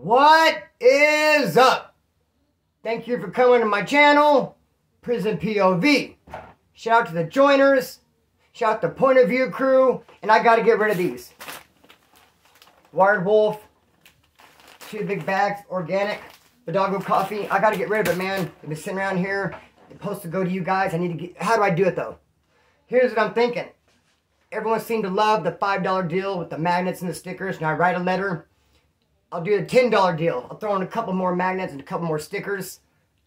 What is up? Thank you for coming to my channel, Prison POV. Shout out to the joiners, shout out to Point of View crew, and I gotta get rid of these. Wired Wolf, two big bags, organic, Bodago coffee. I gotta get rid of it, man. I've been sitting around here. Supposed to go to you guys. I need to get, how do I do it though? Here's what I'm thinking. Everyone seemed to love the $5 deal with the magnets and the stickers. Now I write a letter. I'll do a $10 deal. I'll throw in a couple more magnets and a couple more stickers.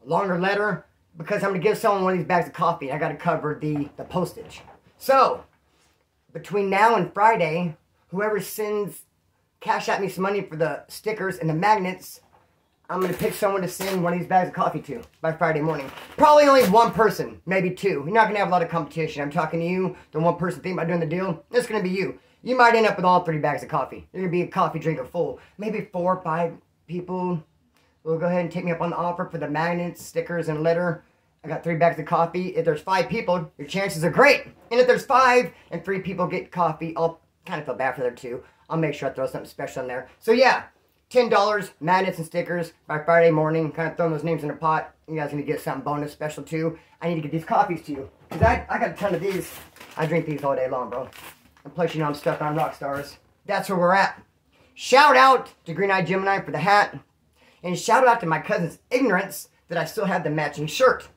A longer letter. Because I'm going to give someone one of these bags of coffee. I got to cover the, the postage. So, between now and Friday, whoever sends cash at me some money for the stickers and the magnets, I'm going to pick someone to send one of these bags of coffee to by Friday morning. Probably only one person, maybe two. You're not going to have a lot of competition. I'm talking to you, the one person thinking about doing the deal. It's going to be you. You might end up with all three bags of coffee. You're going to be a coffee drinker full. Maybe four or five people will go ahead and take me up on the offer for the magnets, stickers, and litter. I got three bags of coffee. If there's five people, your chances are great. And if there's five and three people get coffee, I'll kind of feel bad for them too. I'll make sure I throw something special in there. So yeah, $10, magnets and stickers by Friday morning. Kind of throwing those names in a pot. You guys going to get something bonus special too. I need to get these coffees to you. Because I, I got a ton of these. I drink these all day long, bro. And plus, you know, I'm stuck on rock stars. That's where we're at. Shout out to Green Eye Gemini for the hat. And shout out to my cousin's ignorance that I still have the matching shirt.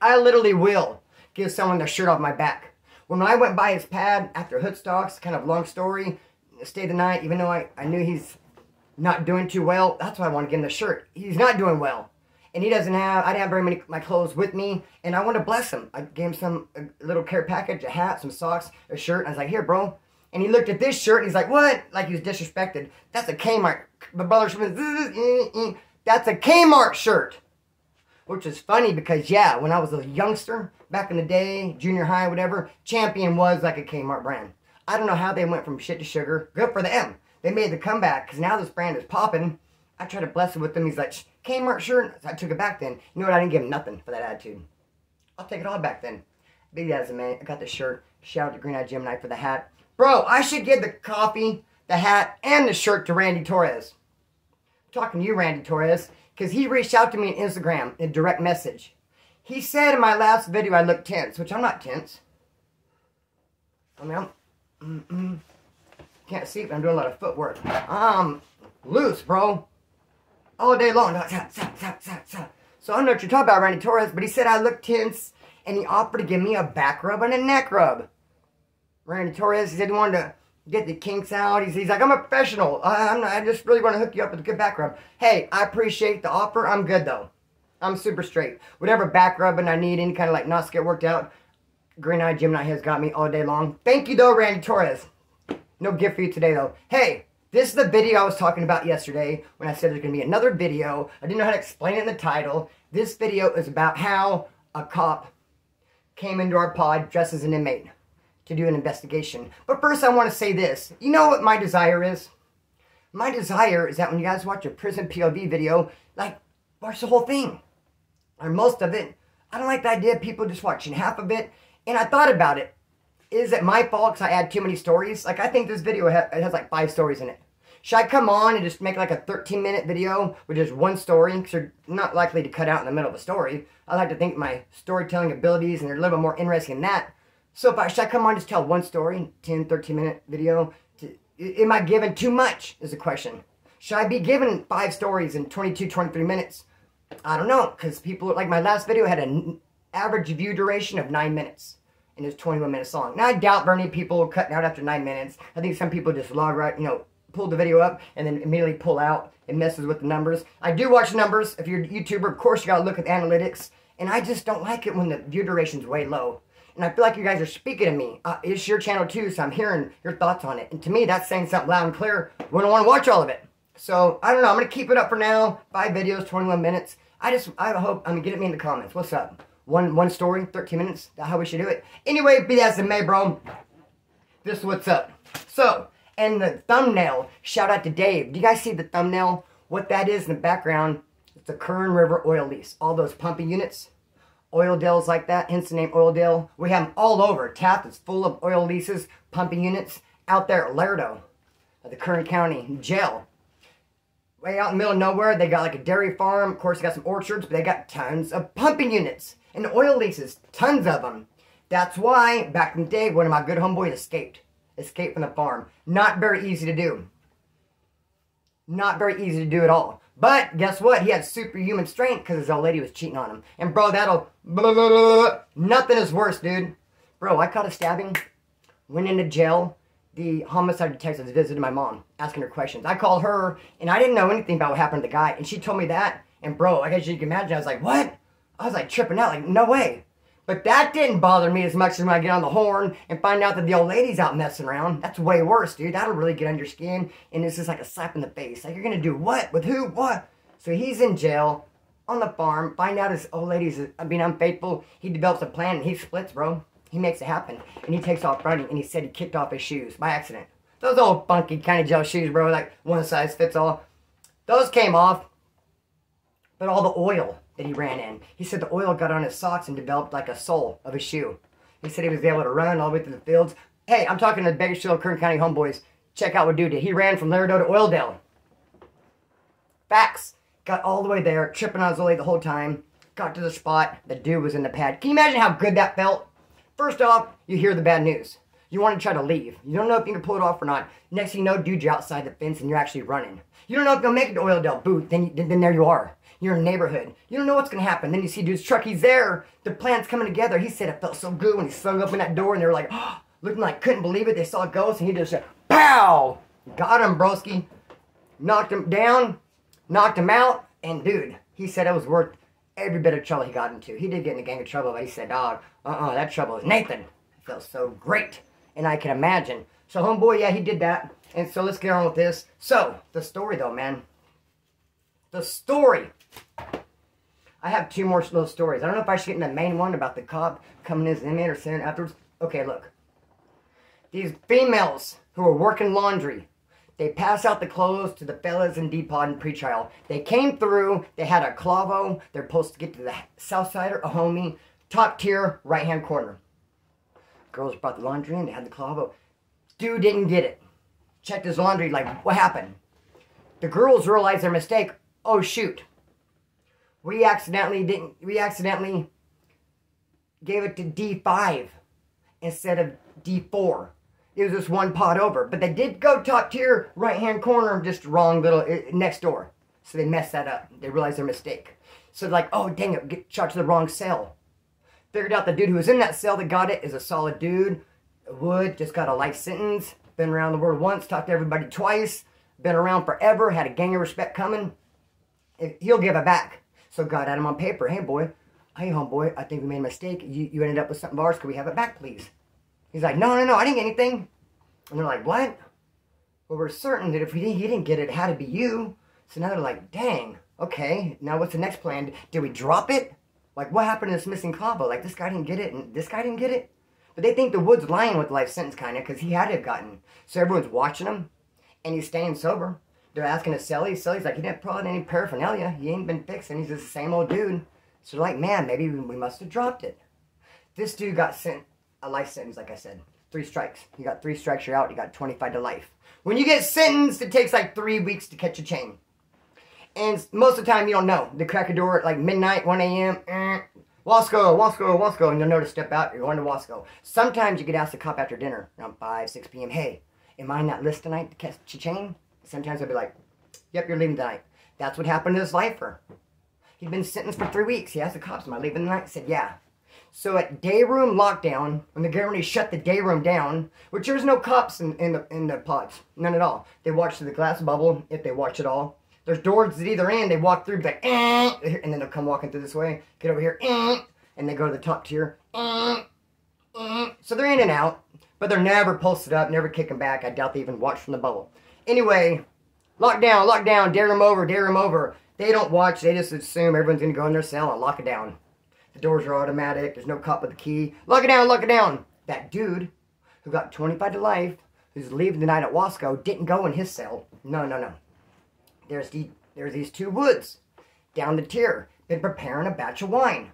I literally will give someone their shirt off my back. When I went by his pad after Hoodstocks, kind of long story, stayed the night, even though I, I knew he's not doing too well. That's why I want to give him the shirt. He's not doing well. And he doesn't have, I didn't have very many my clothes with me. And I want to bless him. I gave him some, little care package, a hat, some socks, a shirt. I was like, here, bro. And he looked at this shirt and he's like, what? Like he was disrespected. That's a Kmart. My brother, eh, eh. that's a Kmart shirt. Which is funny because, yeah, when I was a youngster, back in the day, junior high, whatever, Champion was like a Kmart brand. I don't know how they went from shit to sugar. Good for them. They made the comeback because now this brand is popping. I tried to bless it with them. He's like, Kmart shirt. So I took it back then. You know what? I didn't give him nothing for that attitude. I'll take it all back then. Big as a man. I got the shirt. Shout out to Green Eye Gemini for the hat. Bro, I should give the coffee, the hat, and the shirt to Randy Torres. I'm talking to you, Randy Torres, because he reached out to me on Instagram in direct message. He said in my last video I looked tense, which I'm not tense. I mean, I'm... Mm -mm. Can't see but I'm doing a lot of footwork. I'm loose, bro. All day long. So I don't know what you're talking about, Randy Torres, but he said I look tense, and he offered to give me a back rub and a neck rub. Randy Torres, he said he wanted to get the kinks out. He's, he's like, I'm a professional. I, I'm not, I just really want to hook you up with a good back rub. Hey, I appreciate the offer. I'm good, though. I'm super straight. Whatever back rubbing I need, any kind of like knots get worked out, Green Eye Gemini has got me all day long. Thank you, though, Randy Torres. No gift for you today, though. Hey, this is the video I was talking about yesterday when I said there's going to be another video. I didn't know how to explain it in the title. This video is about how a cop came into our pod dressed as an inmate to do an investigation. But first I want to say this. You know what my desire is? My desire is that when you guys watch a prison POV video, like, watch the whole thing. Or most of it. I don't like the idea of people just watching half of it. And I thought about it is it my fault because I add too many stories? Like, I think this video ha has like five stories in it. Should I come on and just make like a 13 minute video with just one story? Because you're not likely to cut out in the middle of a story. I like to think my storytelling abilities and they're a little bit more interesting than that. So if I, should I come on just tell one story, 10, 13 minute video? To, am I giving too much is the question. Should I be giving five stories in 22, 23 minutes? I don't know, because people, like my last video had an average view duration of nine minutes and it's 21 minutes long. Now, I doubt very many people are cutting out after 9 minutes. I think some people just log right, you know, pull the video up and then immediately pull out. It messes with the numbers. I do watch numbers. If you're a YouTuber, of course you gotta look at analytics. And I just don't like it when the view duration's way low. And I feel like you guys are speaking to me. Uh, it's your channel too, so I'm hearing your thoughts on it. And to me, that's saying something loud and clear. We don't want to watch all of it. So, I don't know. I'm going to keep it up for now. Five videos, 21 minutes. I just, I hope, I mean, get at me in the comments. What's up? One one story, 13 minutes. That's how we should do it. Anyway, be that as it may, bro. This is what's up. So, and the thumbnail, shout out to Dave. Do you guys see the thumbnail? What that is in the background, it's the Kern River oil lease. All those pumping units, oil dales like that, hence the name Oildale. We have them all over. Taft is full of oil leases, pumping units out there Lerdo, the Kern County Jail. way out in the middle of nowhere. They got like a dairy farm. Of course, they got some orchards, but they got tons of pumping units and oil leases, tons of them. That's why back in the day, one of my good homeboys escaped, escaped from the farm. Not very easy to do. Not very easy to do at all. But guess what? He had superhuman strength because his old lady was cheating on him. And bro, that'll blah, blah, blah, nothing is worse, dude. Bro, I caught a stabbing, went into jail. The homicide detectives visited my mom, asking her questions. I called her, and I didn't know anything about what happened to the guy. And she told me that. And bro, I guess you can imagine, I was like, what? I was like tripping out, like, no way. But that didn't bother me as much as when I get on the horn and find out that the old lady's out messing around. That's way worse, dude. That'll really get under your skin. And it's just like a slap in the face. Like, you're going to do what? With who? What? So he's in jail on the farm. Find out his old lady's being unfaithful. He develops a plan and he splits, bro. He makes it happen. And he takes off running. And he said he kicked off his shoes by accident. Those old funky kind of gel shoes, bro. Like one size fits all. Those came off. But all the oil that he ran in. He said the oil got on his socks and developed like a sole of a shoe. He said he was able to run all the way through the fields. Hey, I'm talking to the Bakersfield, Kern County homeboys. Check out what dude did. He ran from Lerdo to Oildale. Facts. Got all the way there, tripping on his way the whole time. Got to the spot. The dude was in the pad. Can you imagine how good that felt? First off, you hear the bad news. You want to try to leave. You don't know if you can pull it off or not. Next thing you know, dude, you're outside the fence and you're actually running. You don't know if you'll make it to Oildale. Boot. Then, then there you are. A neighborhood. You don't know what's going to happen. Then you see dude's truck. He's there. The plan's coming together. He said it felt so good when he swung open that door and they were like, oh, looking like couldn't believe it. They saw a ghost and he just said, pow! Got him, broski. Knocked him down. Knocked him out. And dude, he said it was worth every bit of trouble he got into. He did get in a gang of trouble, but he said, dog, uh-uh, that trouble is Nathan. It felt so great. And I can imagine. So homeboy, yeah, he did that. And so let's get on with this. So, the story though, man. The story. I have two more little stories. I don't know if I should get in the main one about the cop coming as an inmate or sitting afterwards. Okay, look. These females who are working laundry, they pass out the clothes to the fellas in depot and pretrial. They came through, they had a clavo, they're supposed to get to the south side or a homie, top tier, right hand corner. Girls brought the laundry in, they had the clavo. Dude didn't get it. Checked his laundry, like, what happened? The girls realized their mistake. Oh shoot, we accidentally didn't, we accidentally gave it to D5 instead of D4. It was just one pot over. But they did go top tier, right hand corner, just wrong little, uh, next door. So they messed that up. They realized their mistake. So they're like, oh dang it, get shot to the wrong cell. Figured out the dude who was in that cell that got it is a solid dude. Wood, just got a life sentence. Been around the world once, talked to everybody twice. Been around forever, had a gang of respect coming. He'll give it back. So God had him on paper. Hey, boy. Hey, homeboy. I think we made a mistake. You, you ended up with something ours. Could we have it back, please? He's like, no, no, no. I didn't get anything. And they're like, what? Well, we're certain that if we didn't, he didn't get it, it had to be you. So now they're like, dang. Okay. Now what's the next plan? Did we drop it? Like, what happened to this missing combo? Like, this guy didn't get it, and this guy didn't get it? But they think the Wood's lying with life sentence, kind of, because he had to have gotten. So everyone's watching him, and he's staying sober. They're asking to Sully. Sully's like, he didn't probably any paraphernalia. He ain't been fixing. He's just the same old dude. So they're like, man, maybe we must have dropped it. This dude got sent a life sentence, like I said. Three strikes. You got three strikes, you're out. You got 25 to life. When you get sentenced, it takes like three weeks to catch a chain. And most of the time, you don't know. The crack a door at like midnight, 1 a.m. Eh, Wasco, Wasco, Wasco, and you'll know to step out. You're going to Wasco. Sometimes you get asked to cop after dinner around 5, 6 p.m. Hey, am I on that list tonight to catch a chain? Sometimes I'd be like, yep, you're leaving tonight. That's what happened to this lifer. He'd been sentenced for three weeks. He asked the cops, am I leaving tonight? I said, yeah. So at day room lockdown, when the government shut the day room down, which there's no cops in, in the in the pods, none at all. They watch through the glass bubble, if they watch at all. There's doors at either end. They walk through, like, eh, and then they'll come walking through this way, get over here, eh, and they go to the top tier. Eh. So they're in and out, but they're never posted up, never kicking back. I doubt they even watch from the bubble. Anyway, lock lockdown, lockdown, dare them over, dare them over. They don't watch. They just assume everyone's to go in their cell and lock it down. The doors are automatic. There's no cop with the key. Lock it down, lock it down. That dude who got 25 to life, who's leaving the night at Wasco, didn't go in his cell. No, no, no. There's, the, there's these two woods down the tier. Been preparing a batch of wine.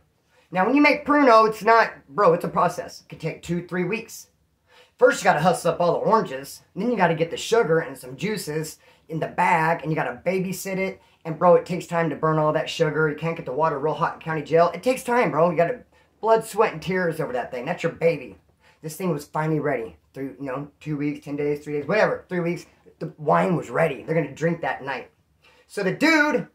Now, when you make Pruno, it's not, bro, it's a process. It could take two, three weeks. First, you got to hustle up all the oranges. Then you got to get the sugar and some juices. in the bag and you got to babysit it. And bro, it takes time to burn all that sugar. You can't get the water real hot in county jail. It takes time, bro. You got to blood, sweat, and tears over that thing. That's your baby. This thing was finally ready. Three, you know, two weeks, ten days, three days, whatever. Three weeks. The wine was ready. They're gonna drink that night. So the dude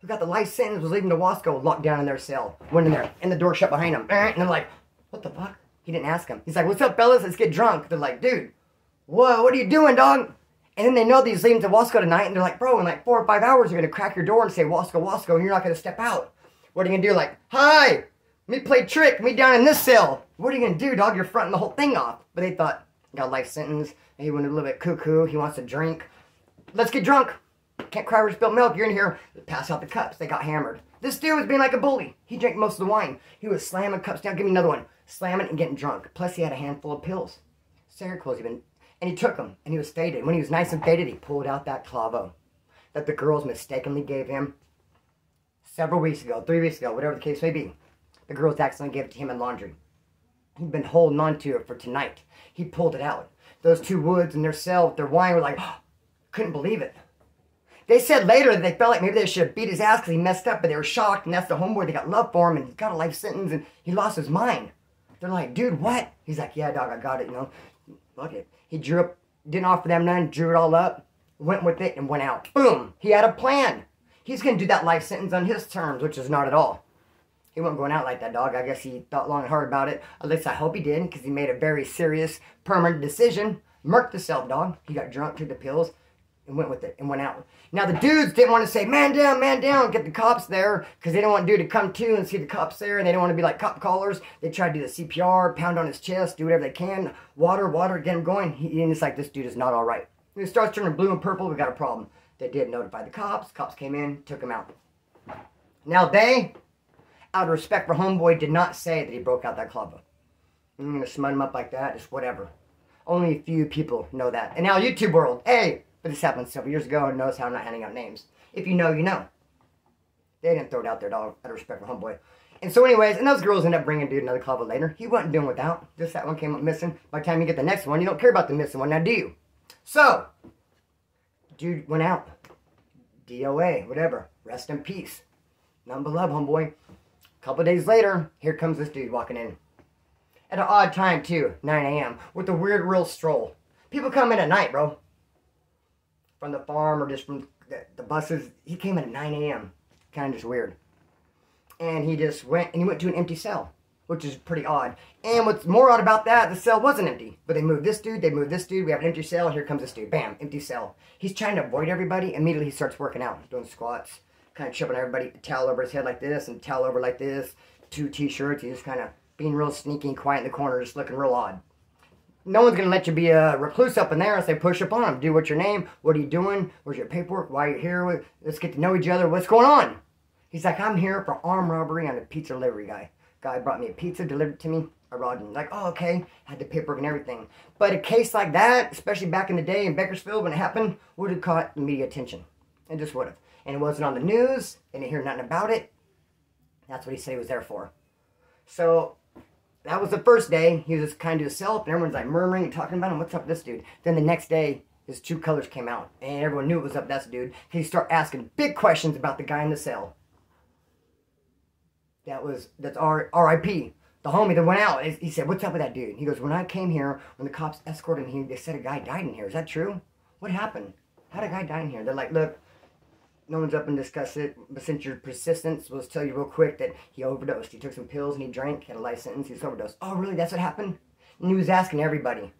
who got the life sentence was leaving the Wasco locked down in their cell. Went in there, and the door shut behind him. And they're like, what the fuck? He didn't ask him. He's like, what's up, fellas? Let's get drunk. They're like, dude, whoa, what are you doing, dog? And then they know these leaving to Wasco tonight, and they're like, bro, in like four or five hours, you're gonna crack your door and say Wasco, Wasco, and you're not gonna step out. What are you gonna do? Like, hi, me play trick, me down in this cell. What are you gonna do, dog? You're fronting the whole thing off. But they thought, got life sentence. He went a little bit cuckoo. He wants to drink. Let's get drunk. Can't cry over spilled milk. You're in here. Pass out the cups. They got hammered. This dude was being like a bully. He drank most of the wine. He was slamming cups down. Give me another one. Slamming and getting drunk. Plus, he had a handful of pills. Seroquel even. And he took them. And he was faded. When he was nice and faded, he pulled out that clavo that the girls mistakenly gave him several weeks ago, three weeks ago, whatever the case may be. The girls accidentally gave it to him in laundry. He'd been holding on to it for tonight. He pulled it out. Those two woods and their cell their wine were like, oh, couldn't believe it. They said later that they felt like maybe they should have beat his ass because he messed up, but they were shocked, and that's the homeboy. They got love for him, and he got a life sentence, and he lost his mind. They're like, dude, what? He's like, yeah, dog, I got it, you know. Look it. He drew up, didn't offer them none, drew it all up, went with it, and went out. Boom. He had a plan. He's going to do that life sentence on his terms, which is not at all. He wasn't going out like that, dog. I guess he thought long and hard about it. At least I hope he did, because he made a very serious, permanent decision. Murked himself, dog. He got drunk, took the pills, and went with it, and went out. Now, the dudes didn't want to say, man down, man down, get the cops there, because they didn't want dude to come to and see the cops there, and they didn't want to be like cop callers. They tried to do the CPR, pound on his chest, do whatever they can. Water, water, get him going. He, and it's like, this dude is not all right. When he starts turning blue and purple, we got a problem. They did notify the cops. Cops came in, took him out. Now, they out of respect for Homeboy, did not say that he broke out that club. I'm gonna smut him up like that, just whatever. Only a few people know that. And now YouTube world, hey, but this happened several years ago and notice how I'm not handing out names. If you know, you know. They didn't throw it out there, dog, out of respect for Homeboy. And so anyways, and those girls end up bringing dude another club later. He wasn't doing without. Just that one came up missing. By the time you get the next one, you don't care about the missing one, now do you? So, dude went out. DOA, whatever. Rest in peace. Number love, homeboy A couple days later, here comes this dude walking in. At an odd time, too, 9 a.m., with a weird real stroll. People come in at night, bro. From the farm or just from the, the buses. He came in at 9 a.m. Kind of just weird. And he just went, and he went to an empty cell, which is pretty odd. And what's more odd about that, the cell wasn't empty. But they moved this dude, they moved this dude, we have an empty cell, here comes this dude. Bam, empty cell. He's trying to avoid everybody. Immediately he starts working out, doing squats kind of tripping everybody, towel over his head like this and towel over like this, two t-shirts. He's just kind of being real sneaky and quiet in the corner, just looking real odd. No one's going to let you be a recluse up in there unless they push up on him. Do what's your name? What are you doing? Where's your paperwork? Why are you here? Let's get to know each other. What's going on? He's like, I'm here for armed robbery. I'm a pizza delivery guy. Guy brought me a pizza, delivered to me. I robbed him. Like, oh, okay. Had the paperwork and everything. But a case like that, especially back in the day in Bakersfield when it happened, would have caught media attention. It just would have and it wasn't on the news, didn't hear nothing about it. That's what he said he was there for. So that was the first day. He was just kind of himself, and everyone's like murmuring and talking about him. What's up with this dude? Then the next day, his true colors came out, and everyone knew it was up this dude. He started asking big questions about the guy in the cell. That was that's R.I.P. The homie that went out. He said, "What's up with that dude?" He goes, "When I came here, when the cops escorted him, they said a guy died in here. Is that true? What happened? How did a guy die in here?" They're like, "Look, no one's up and discussed it, but since your persistence, we'll tell you real quick that he overdosed. He took some pills and he drank, had a life sentence, he was overdosed. Oh, really? That's what happened? And he was asking everybody.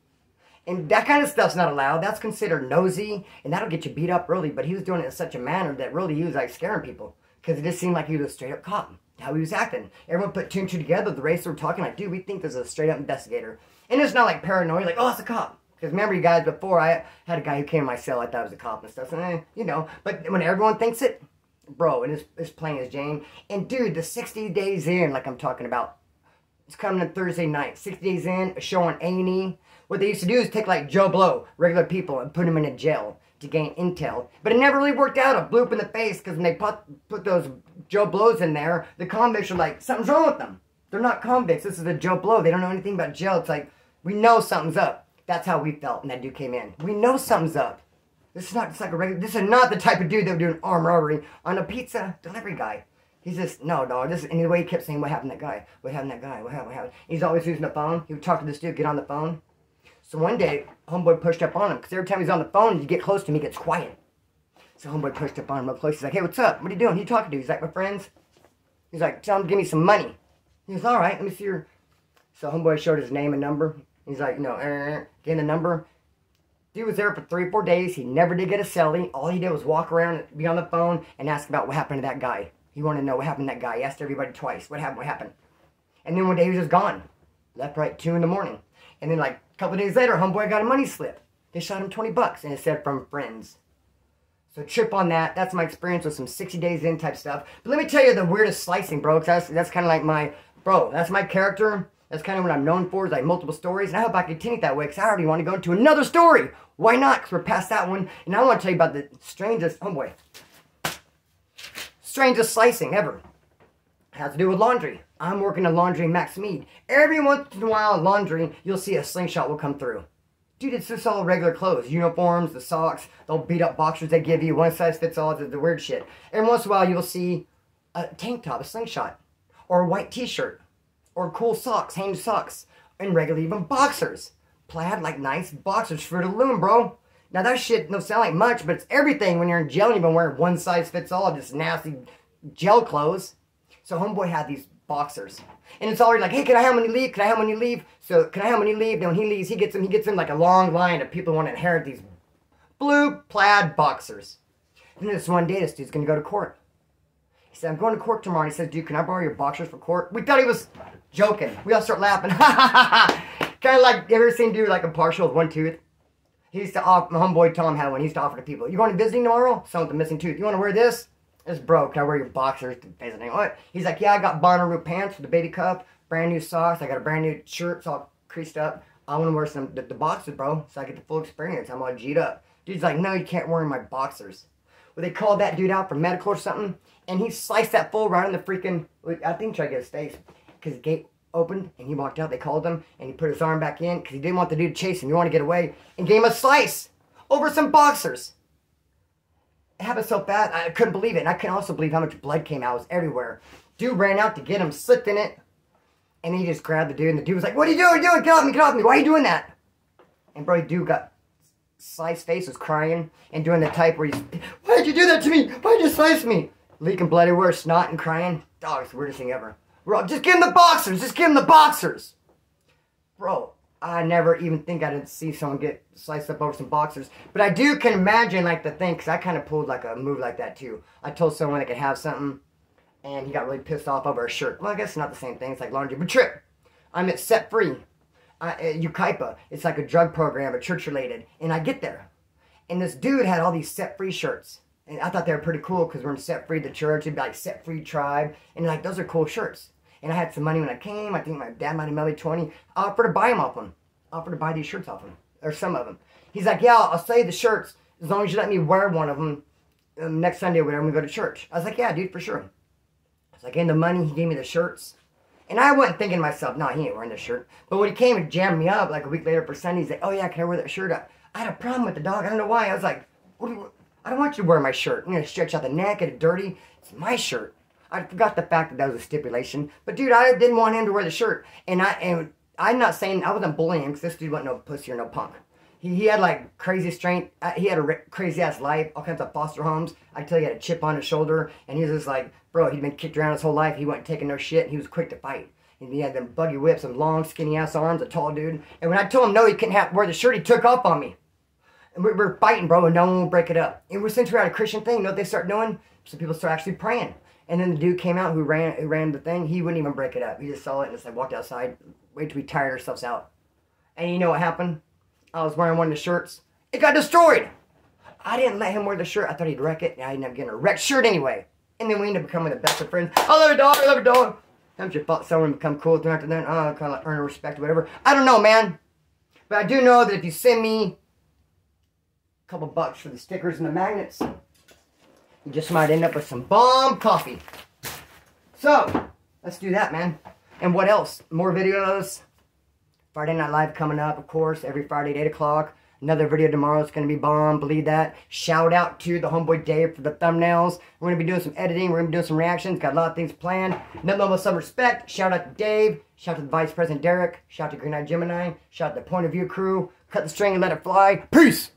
And that kind of stuff's not allowed. That's considered nosy, and that'll get you beat up really. But he was doing it in such a manner that really he was like scaring people. Because it just seemed like he was a straight up cop. How he was acting. Everyone put two and two together. The racer were talking like, dude, we think there's a straight up investigator. And it's not like paranoia, like, oh, it's a cop. Because remember, you guys, before I had a guy who came to my cell, I thought was a cop and stuff. And, eh, you know, but when everyone thinks it, bro, and it's, it's plain as Jane. And dude, the 60 days in, like I'm talking about, it's coming Thursday night. 60 days in, a show on A&E. What they used to do is take like Joe Blow, regular people, and put them in a jail to gain intel. But it never really worked out. A bloop in the face because when they put, put those Joe Blows in there, the convicts are like, something's wrong with them. They're not convicts. This is a Joe Blow. They don't know anything about jail. It's like, we know something's up. That's how we felt when that dude came in. We know something's up. This is not just like a regular. This is not the type of dude that would do an armed robbery on a pizza delivery guy. He's just no dog. This and the way he kept saying, "What happened to that guy? What happened to that guy? What happened? What happened?" He's always using the phone. He would talk to this dude, get on the phone. So one day, homeboy pushed up on him because every time he's on the phone, you get close to him, he gets quiet. So homeboy pushed up on him real close. He's like, "Hey, what's up? What are you doing? Who you talking to?" He's like, "My friends." He's like, "Tell him to give me some money." He goes, "All right, let me see your." So homeboy showed his name and number. He's like, "No, uh, getting the number." Dude was there for three, four days. He never did get a celly. All he did was walk around, be on the phone, and ask about what happened to that guy. He wanted to know what happened to that guy. He asked everybody twice, what happened, what happened. And then one day he was just gone. Left right, two in the morning. And then like a couple days later, homeboy got a money slip. They shot him 20 bucks, and it said from friends. So trip on that. That's my experience with some 60 days in type stuff. But let me tell you the weirdest slicing, bro. That's, that's kind of like my, bro, that's my character. That's kind of what I'm known for is like multiple stories. And I hope I continue that way because I already want to go into another story. Why not? Because we're past that one. And I want to tell you about the strangest, oh boy, strangest slicing ever. It has to do with laundry. I'm working a laundry Max Med. Every once in a while, laundry, you'll see a slingshot will come through. Dude, it's just all regular clothes. Uniforms, the socks, they'll beat up boxers they give you. One size fits all, the, the weird shit. Every once in a while, you'll see a tank top, a slingshot. Or a white t-shirt. Or cool socks, Hanes socks. And regular even boxers. Plaid, like nice boxers, of the Loom, bro. Now that shit don't sound like much, but it's everything when you're in jail and you've been wearing one size fits all, just nasty gel clothes. So homeboy had these boxers. And it's already like, hey, can I have you leave? Can I have you leave? So can I have you leave? Then when he leaves, he gets them, he gets them like a long line of people who want to inherit these blue plaid boxers. And this one day, this dude's gonna go to court. He said, I'm going to court tomorrow. And he said, dude, can I borrow your boxers for court? We thought he was joking. We all start laughing. Ha ha ha ha. Kind of like, you ever seen dude like a partial with one tooth? He used to offer, my homeboy Tom had one. He used to offer to people, you going to visiting tomorrow? Someone with a missing tooth. You want to wear this? It's broke. Can I wear your boxers to visiting? What? He's like, yeah, I got Bonnaroo pants for the baby cup, brand new socks. I got a brand new shirt, it's all creased up. I want to wear some the, the boxers, bro, so I get the full experience. I'm all G'd up. Dude's like, no, you can't wear my boxers. Well, they called that dude out for medical or something, and he sliced that fool right in the freaking. I think he tried to get his face because the gate opened and he walked out. They called him and he put his arm back in because he didn't want the dude to chase him. He wanted to get away and gave him a slice over some boxers. It happened so fast, I couldn't believe it. And I couldn't also believe how much blood came out. It was everywhere. Dude ran out to get him, slipped in it, and he just grabbed the dude. And the dude was like, What are you doing? doing? Get off me, get off me. Why are you doing that? And bro, dude got sliced face, was crying, and doing the type where he's, Why'd you do that to me? Why'd you slice me? Leaking bloody everywhere, snot and crying. Dog, it's the weirdest thing ever. Bro, just give him the boxers. Just give him the boxers. Bro, I never even think I'd see someone get sliced up over some boxers. But I do can imagine like the thing, because I kind of pulled like a move like that too. I told someone they could have something, and he got really pissed off over a shirt. Well, I guess it's not the same thing. It's like laundry. But trip, I'm at Set Free, uh, at Yucaipa. It's like a drug program, a church related. And I get there, and this dude had all these Set Free shirts. And I thought they were pretty cool because we're in Set Free, the church. It'd be like Set Free Tribe. And like, those are cool shirts and I had some money when I came. I think my dad might have mailed me 20. I offered to buy him off him. I offered to buy these shirts off him, or some of them. He's like, yeah, I'll sell you the shirts as long as you let me wear one of them um, next Sunday when we go to church. I was like, yeah, dude, for sure. I was like, in the money, he gave me the shirts. And I wasn't thinking to myself, no, he ain't wearing this shirt. But when he came and jammed me up like a week later for Sunday, he's like, oh yeah, can I wear that shirt? I, I had a problem with the dog. I don't know why. I was like, do I don't want you to wear my shirt. I'm going to stretch out the neck, get it dirty. It's my shirt. I forgot the fact that that was a stipulation. But dude, I didn't want him to wear the shirt. And I and I'm not saying I wasn't bullying him because this dude wasn't no pussy or no punk. He, he had like crazy strength. Uh, he had a crazy ass life, all kinds of foster homes. I tell you, he had a chip on his shoulder, and he was just like, bro, he'd been kicked around his whole life. He wasn't taking no shit. he was quick to fight. And he had them buggy whips, and long, skinny ass arms, a tall dude. And when I told him no, he couldn't have wear the shirt, he took off on me. And we were fighting, bro, and no one would break it up. And we're since we're at a Christian thing, you know what they start doing? So people start actually praying. And then the dude came out who ran who ran the thing. He wouldn't even break it up. He just saw it and just like walked outside, wait till we tired ourselves out. And you know what happened? I was wearing one of the shirts. It got destroyed. I didn't let him wear the shirt. I thought he'd wreck it. And I ended up getting a wrecked shirt anyway. And then we ended up becoming the best of friends. I love your dog. I love your dog. Haven't you thought someone become cool after that? Oh, kind of like earn respect or whatever. I don't know, man. But I do know that if you send me a couple bucks for the stickers and the magnets, you just might end up with some bomb coffee. So, let's do that, man. And what else? More videos. Friday Night Live coming up, of course, every Friday at 8 o'clock. Another video tomorrow is going to be bomb. Believe that. Shout out to the homeboy Dave for the thumbnails. We're going to be doing some editing. We're going to be doing some reactions. Got a lot of things planned. Nothing but some respect. Shout out to Dave. Shout out to the Vice President Derek. Shout out to Green Eye Gemini. Shout out to the Point of View crew. Cut the string and let it fly. Peace!